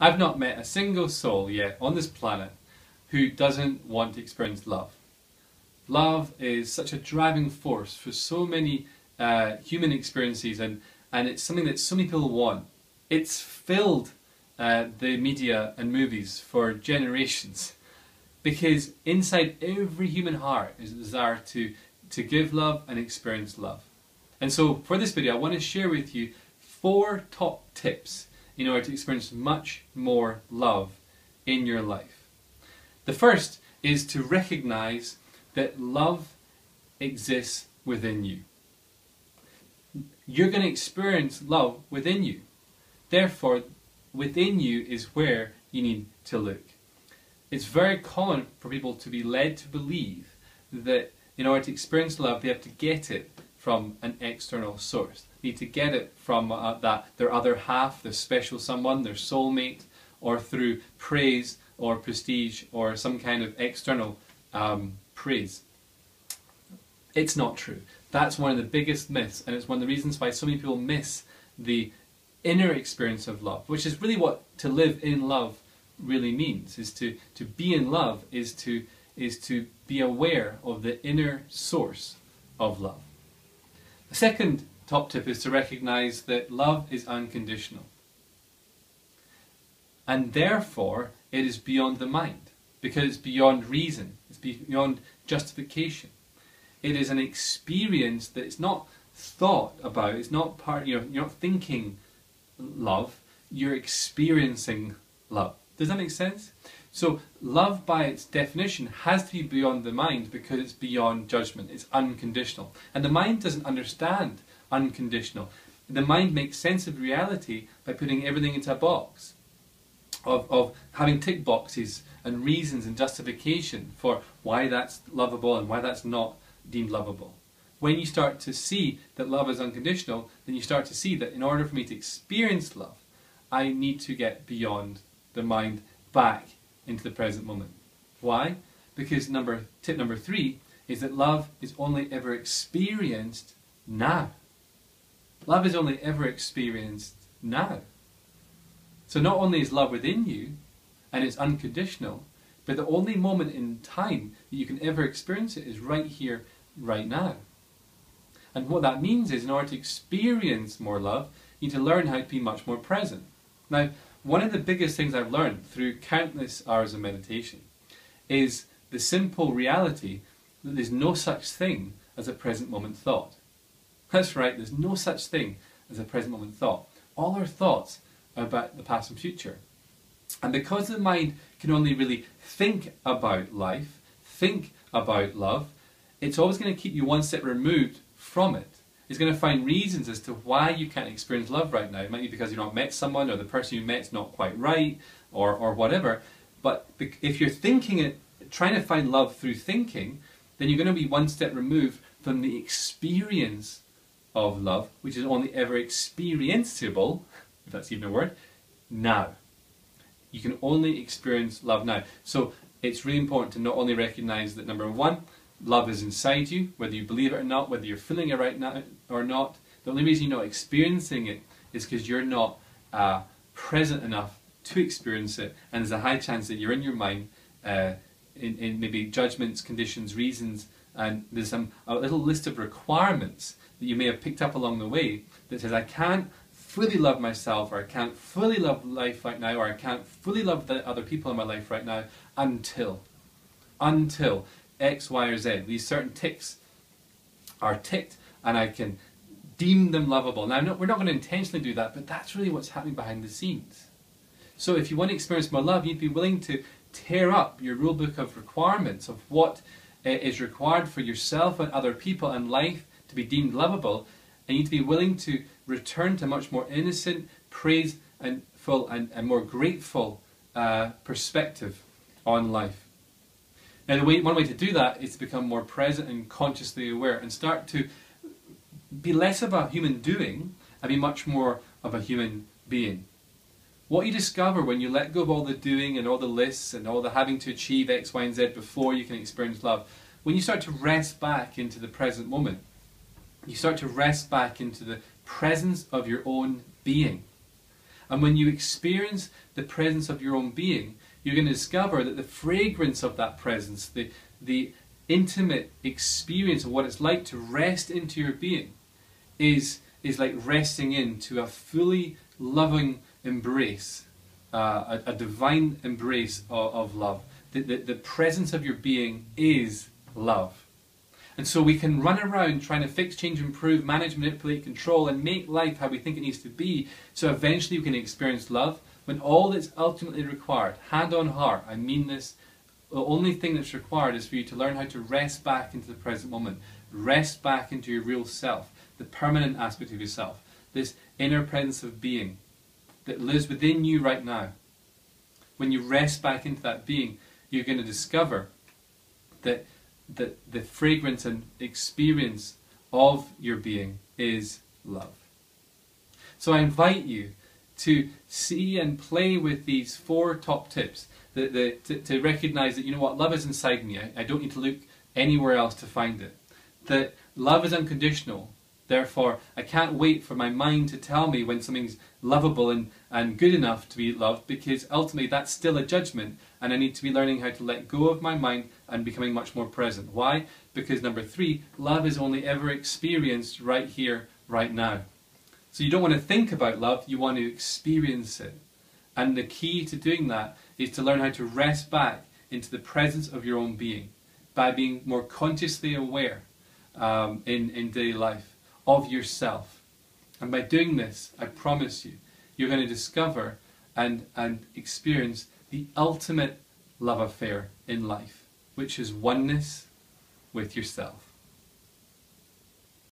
I've not met a single soul yet on this planet who doesn't want to experience love. Love is such a driving force for so many uh, human experiences, and, and it's something that so many people want. It's filled uh, the media and movies for generations because inside every human heart is a desire to, to give love and experience love. And so, for this video, I want to share with you four top tips in order to experience much more love in your life. The first is to recognize that love exists within you. You're going to experience love within you. Therefore, within you is where you need to look. It's very common for people to be led to believe that in order to experience love, they have to get it from an external source. Need to get it from uh, that their other half, their special someone, their soulmate, or through praise or prestige or some kind of external um, praise. It's not true. That's one of the biggest myths, and it's one of the reasons why so many people miss the inner experience of love, which is really what to live in love really means. Is to, to be in love is to is to be aware of the inner source of love. The second top tip is to recognize that love is unconditional. And therefore, it is beyond the mind, because it's beyond reason, it's beyond justification. It is an experience that it's not thought about, it's not part, you know, you're not thinking love, you're experiencing love. Does that make sense? So, love by its definition has to be beyond the mind because it's beyond judgment, it's unconditional. And the mind doesn't understand unconditional. The mind makes sense of reality by putting everything into a box, of, of having tick boxes and reasons and justification for why that's lovable and why that's not deemed lovable. When you start to see that love is unconditional, then you start to see that in order for me to experience love, I need to get beyond the mind back into the present moment. Why? Because number tip number three is that love is only ever experienced now. Love is only ever experienced now. So not only is love within you and it's unconditional, but the only moment in time that you can ever experience it is right here, right now. And what that means is in order to experience more love, you need to learn how to be much more present. Now, one of the biggest things I've learned through countless hours of meditation is the simple reality that there's no such thing as a present moment thought. That's right, there's no such thing as a present moment thought. All our thoughts are about the past and future. And because the mind can only really think about life, think about love, it's always going to keep you one step removed from it. it is going to find reasons as to why you can't experience love right now. It might be because you've not met someone or the person you met's not quite right or, or whatever. But if you're thinking it, trying to find love through thinking, then you're going to be one step removed from the experience of love, which is only ever experienceable, if that's even a word, now. You can only experience love now. So it's really important to not only recognize that number one, love is inside you, whether you believe it or not, whether you're feeling it right now or not. The only reason you're not experiencing it is because you're not uh, present enough to experience it, and there's a high chance that you're in your mind, uh, in, in maybe judgments, conditions, reasons, and there's some a little list of requirements that you may have picked up along the way that says I can't fully love myself, or I can't fully love life right now, or I can't fully love the other people in my life right now until, until X, Y, or Z. These certain ticks are ticked, and I can deem them lovable. Now, no, we're not going to intentionally do that, but that's really what's happening behind the scenes. So, if you want to experience more love, you'd be willing to tear up your rule book of requirements of what uh, is required for yourself and other people and life to be deemed lovable, and you need to be willing to return to much more innocent, praise and and, and more grateful uh, perspective on life. Now, the way, one way to do that is to become more present and consciously aware and start to be less of a human doing and be much more of a human being. What you discover when you let go of all the doing and all the lists and all the having to achieve X, Y, and Z before you can experience love, when you start to rest back into the present moment, you start to rest back into the presence of your own being. And when you experience the presence of your own being, you're going to discover that the fragrance of that presence, the, the intimate experience of what it's like to rest into your being, is, is like resting into a fully loving embrace, uh, a, a, divine embrace of, of love. The, the, the presence of your being is love. And so we can run around trying to fix, change, improve, manage, manipulate, control, and make life how we think it needs to be. So eventually we can experience love when all that's ultimately required, hand on heart, I mean this, the only thing that's required is for you to learn how to rest back into the present moment, rest back into your real self, the permanent aspect of yourself, this inner presence of being that lives within you right now. When you rest back into that being, you're going to discover that that the fragrance and experience of your being is love. So I invite you to see and play with these four top tips, the, the, to, to recognize that, you know what, love is inside me. I, I don't need to look anywhere else to find it. That love is unconditional. Therefore, I can't wait for my mind to tell me when something's lovable and, and good enough to be loved because ultimately that's still a judgment and I need to be learning how to let go of my mind and becoming much more present. Why? Because number three, love is only ever experienced right here, right now. So you don't want to think about love, you want to experience it. And the key to doing that is to learn how to rest back into the presence of your own being by being more consciously aware um, in, in daily life of yourself. And by doing this, I promise you, you're going to discover and, and experience the ultimate love affair in life, which is oneness with yourself.